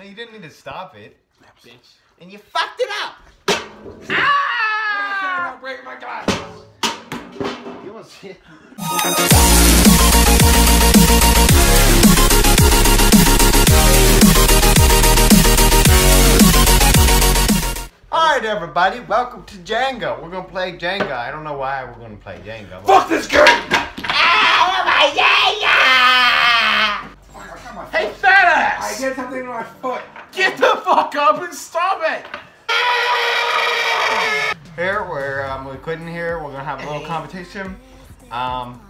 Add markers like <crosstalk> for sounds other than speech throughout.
No, you didn't need to stop it. Bitch. And you fucked it up. Ah! I'm breaking my glasses. You almost hit. Alright everybody, welcome to Jenga. We're gonna play Jenga. I don't know why we're gonna play Jenga. Fuck this game! Hey, fat ass! I did something to my foot. Get the fuck up and stop it! Here, we're um, we couldn't hear. We're gonna have a little competition. Um,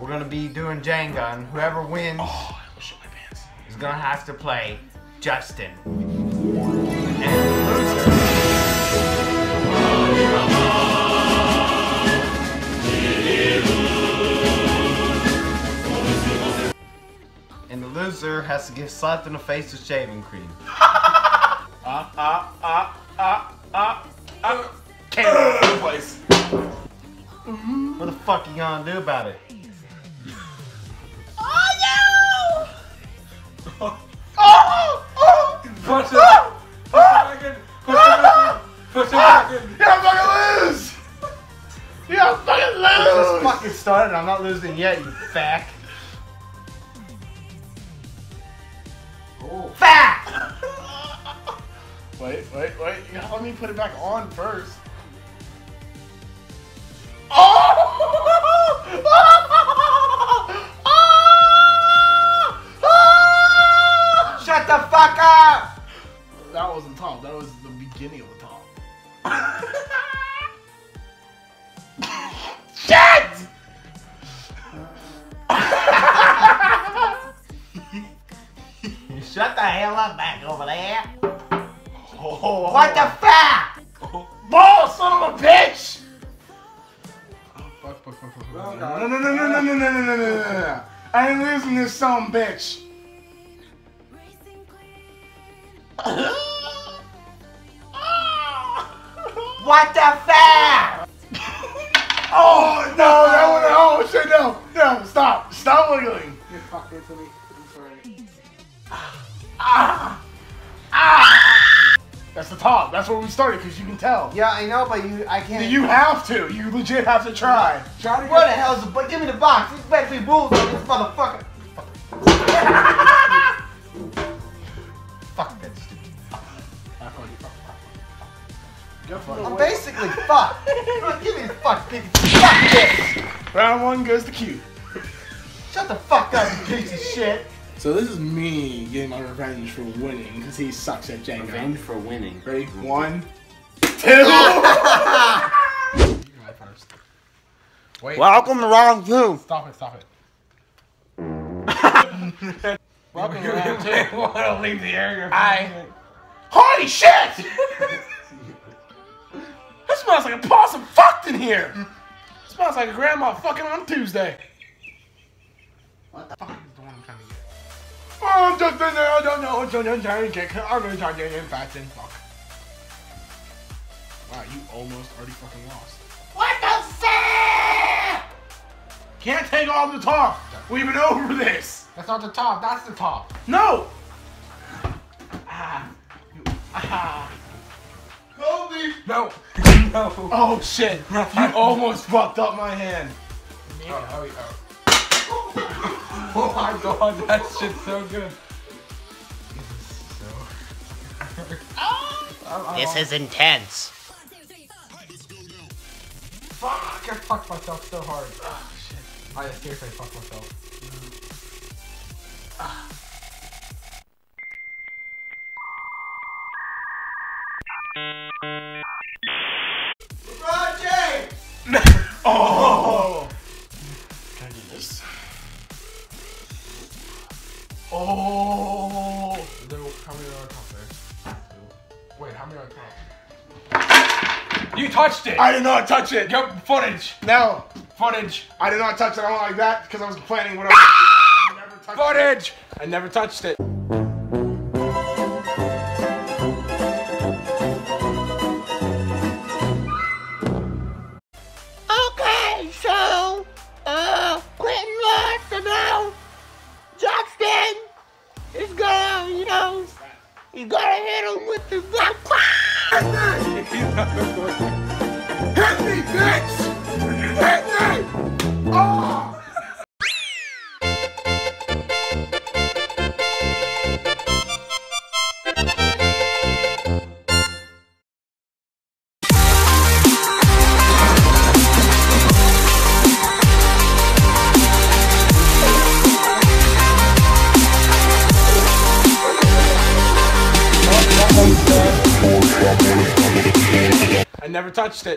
we're gonna be doing Jenga, and whoever wins Oh, I my pants. is gonna have to play Justin. Loser has to get slapped in the face with shaving cream. <laughs> Ah, ah, ah, ah, ah, ah. Can't go place. What the fuck you gonna do about it? Oh! Oh! Oh! oh. Push it! Push it back in! Push it back in! Push it back in! You're fucking lose! You're fucking Just lose! fucking started. I'm not losing yet, you fack. Oh. Fack! <laughs> Wait, wait, wait. You gotta let me put it back on first. Oh! <laughs> Shut the fuck up! That wasn't top. That was the beginning of the top. <laughs> shut the hell up back over there. Oh. What the fuck? Ball, son of a bitch! Oh, fuck, fuck, fuck, fuck, fuck. Well, No, no, no, no, no, no, no, no, no, no, no, no. I ain't losing this son bitch. What the fuck? Oh, no, that one, oh, shit, no, no, stop, stop wiggling. You fucked it to me. I'm sorry. Ah, ah. That's the top, that's where we started, because you can tell. Yeah, I know, but you, I can't. You have to, you legit have to try. Try to Where the get. hell's the? But give me the box. There's better be rules on this motherfucker. Fuck that stupid. Go for it. I'm basically fucked. Give me the fuck, baby. Fuck this. Round one goes to Q. Shut the fuck up, you piece of shit. So this is me getting my revenge for winning because he sucks at Jenga. Revenge for winning. Ready? Mm-hmm. One, two. you go first. Wait. Welcome to round two. Stop it! Stop it. <laughs> Welcome to round <laughs> two. I want to leave the area. I. Holy shit! <laughs> This smells like a possum fucked in here. smells like a grandma fucking on Tuesday. I'm just in there. I don't know. I'm just trying to get. I'm gonna try to get in fast and fuck. Wow, you almost already fucking lost. What the fuck? Can't take all the top. We've been over this. That's not the top. That's the top. No. Ah. You- Ah. Kobe. No. <laughs> No. Oh shit. You almost fucked up my hand. Oh, oh, oh. <laughs> oh my god, that shit's so good. This is intense. Fuck, I fucked myself so hard. Oh, shit. I seriously fucked myself. You touched it! I did not touch it. Go footage! No. Footage! I did not touch it. I went like that because I was planning what I was ah! gonna do. I never touched it. Footage! I never touched it. Hit me, bitch! Hit me! I never touched it.